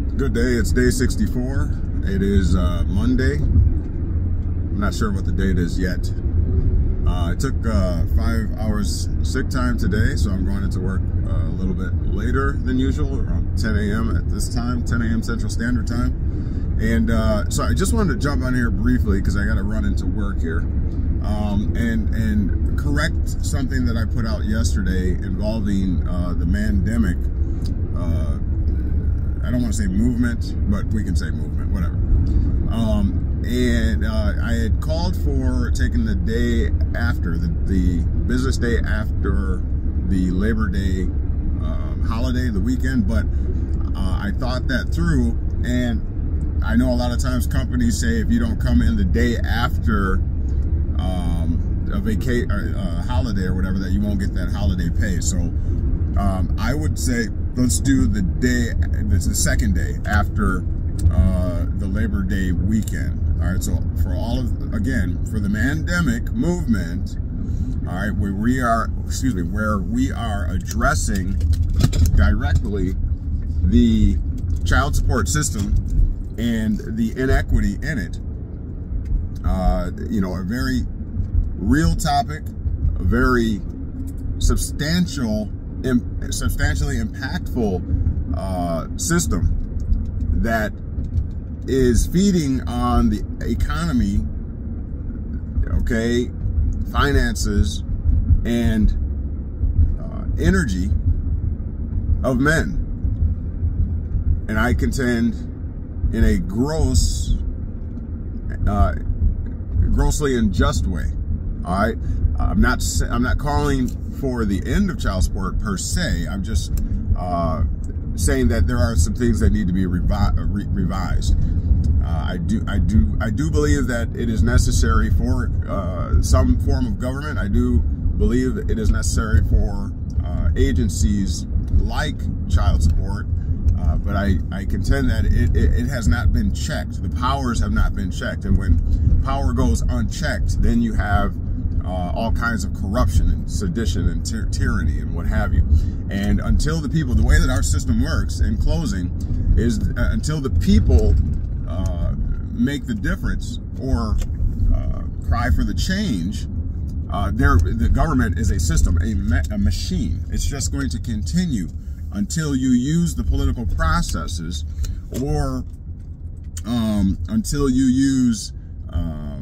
Good day. It's day 64. It is uh, Monday. I'm not sure what the date is yet. Uh, I took uh, five hours sick time today, so I'm going into work uh, a little bit later than usual, around 10 a.m. at this time, 10 a.m. Central Standard Time. And uh, so I just wanted to jump on here briefly because I got to run into work here um, and and correct something that I put out yesterday involving uh, the Mandemic I don't want to say movement, but we can say movement, whatever. Um, and uh, I had called for taking the day after, the, the business day after the Labor Day um, holiday, the weekend, but uh, I thought that through and I know a lot of times companies say if you don't come in the day after um, a vacation, a holiday or whatever, that you won't get that holiday pay. So um, I would say let's do the day, it's the second day after uh, the Labor Day weekend. All right, so for all of, again, for the Mandemic movement, all right, where we are, excuse me, where we are addressing directly the child support system and the inequity in it. Uh, you know, a very real topic, a very substantial substantially impactful uh, system that is feeding on the economy, okay, finances, and uh, energy of men. And I contend in a gross, uh, grossly unjust way. All right, I'm not. I'm not calling for the end of child support per se. I'm just uh, saying that there are some things that need to be revi re revised. Uh, I do, I do, I do believe that it is necessary for uh, some form of government. I do believe it is necessary for uh, agencies like child support. Uh, but I, I contend that it, it, it has not been checked. The powers have not been checked. And when power goes unchecked, then you have uh, all kinds of corruption and sedition and ty tyranny and what have you. And until the people, the way that our system works, in closing, is uh, until the people uh, make the difference or uh, cry for the change, uh, the government is a system, a, a machine. It's just going to continue until you use the political processes or um, until you use um,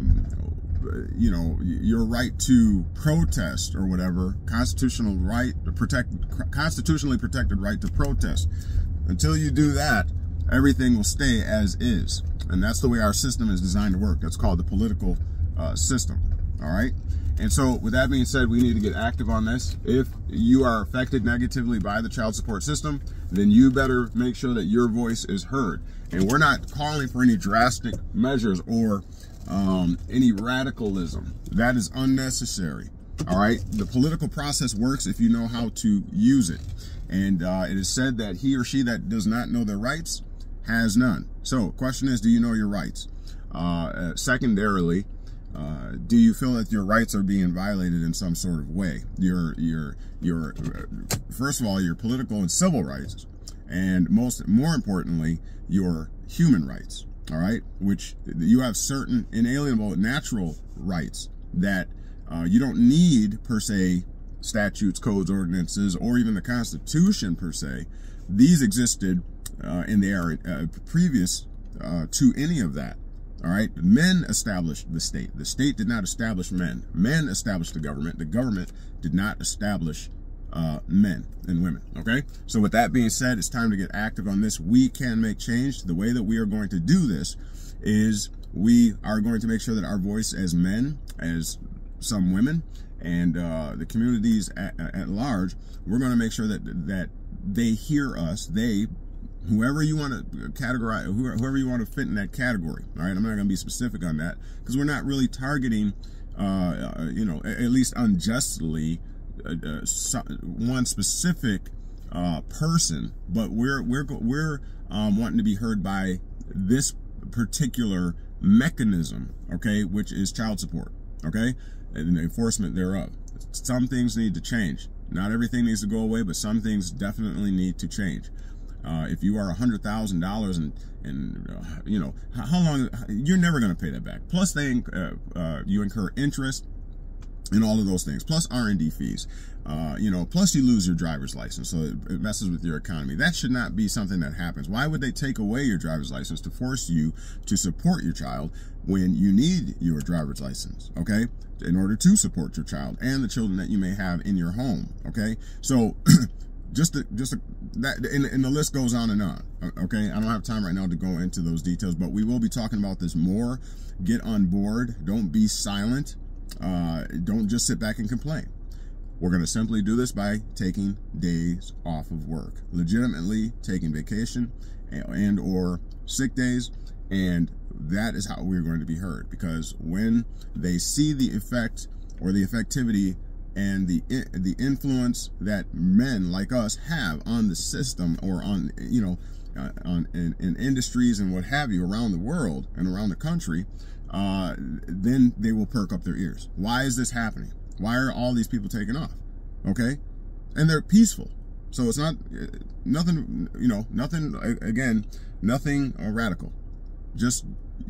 you know, your right to protest or whatever, constitutional right, to protect, constitutionally protected right to protest. Until you do that, everything will stay as is. And that's the way our system is designed to work. That's called the political uh, system. All right. And so with that being said, we need to get active on this. If you are affected negatively by the child support system, then you better make sure that your voice is heard. And we're not calling for any drastic measures or um, any radicalism. That is unnecessary. All right. The political process works if you know how to use it. And uh, it is said that he or she that does not know their rights has none. So question is, do you know your rights? Uh, uh, secondarily, uh, do you feel that your rights are being violated in some sort of way? Your, your, your, uh, first of all, your political and civil rights, and most, more importantly, your human rights all right, which you have certain inalienable natural rights that uh, you don't need per se statutes, codes, ordinances, or even the Constitution per se. These existed uh, in the era uh, previous uh, to any of that. All right, men established the state. The state did not establish men. Men established the government. The government did not establish uh, men and women. Okay. So with that being said, it's time to get active on this. We can make change. The way that we are going to do this is we are going to make sure that our voice as men, as some women, and uh, the communities at, at large, we're going to make sure that that they hear us. They whoever you want to categorize, whoever you want to fit in that category. All right, I'm not going to be specific on that because we're not really targeting, uh, uh you know, at least unjustly, uh, uh, one specific uh, person, but we're we're we're um, wanting to be heard by this particular mechanism, okay, which is child support, okay, and the enforcement thereof. Some things need to change. Not everything needs to go away, but some things definitely need to change. Uh, if you are a hundred thousand dollars and and uh, you know how long you're never going to pay that back. Plus, they uh, uh, you incur interest and all of those things, plus R&D fees. Uh, you know, plus you lose your driver's license, so it, messes with your economy. That should not be something that happens. Why would they take away your driver's license to force you to support your child when you need your driver's license, okay? In order to support your child and the children that you may have in your home, okay? So, just to, just to, that, and, and the list goes on and on, okay? I don't have time right now to go into those details, but we will be talking about this more. Get on board. Don't be silent. Uh, don't just sit back and complain. We're going to simply do this by taking days off of work, legitimately taking vacation and, and or sick days. And that is how we're going to be heard because when they see the effect or the effectivity and the the influence that men like us have on the system or on you know uh, on in, in, industries and what have you around the world and around the country uh, then they will perk up their ears why is this happening why are all these people taking off? Okay? And they're peaceful. So it's not nothing, you know, nothing, again, nothing radical. Just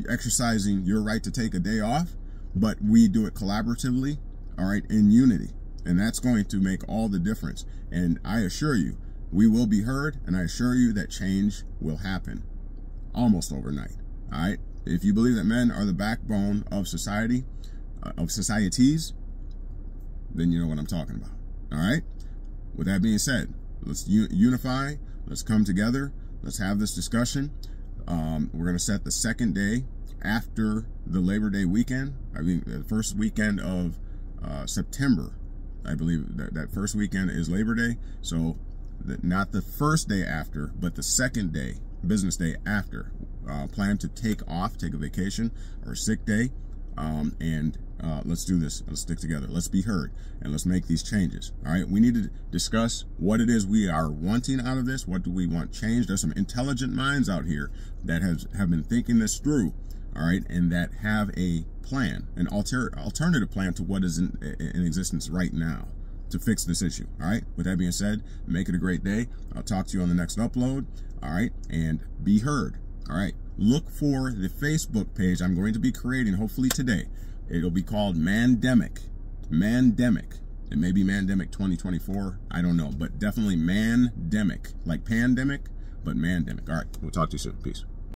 exercising your right to take a day off, but we do it collaboratively, all right, in unity. And that's going to make all the difference. And I assure you, we will be heard, and I assure you that change will happen almost overnight. All right? If you believe that men are the backbone of society, uh, of societies, then you know what I'm talking about. All right? With that being said, let's unify. Let's come together. Let's have this discussion. Um, we're going to set the second day after the Labor Day weekend. I mean, the first weekend of uh, September. I believe that, that first weekend is Labor Day. So, the, not the first day after, but the second day, business day after. Uh, plan to take off, take a vacation or a sick day, um, and uh, let's do this. Let's stick together. Let's be heard and let's make these changes. All right. We need to discuss what it is we are wanting out of this. What do we want changed? There's some intelligent minds out here that has have been thinking this through. All right. And that have a plan, an alter, alternative plan to what is in, in existence right now to fix this issue. All right. With that being said, make it a great day. I'll talk to you on the next upload. All right. And be heard. All right. Look for the Facebook page I'm going to be creating hopefully today. It'll be called Mandemic. Mandemic. It may be Mandemic 2024. I don't know, but definitely Mandemic. Like pandemic, but Mandemic. All right. We'll talk to you soon. Peace.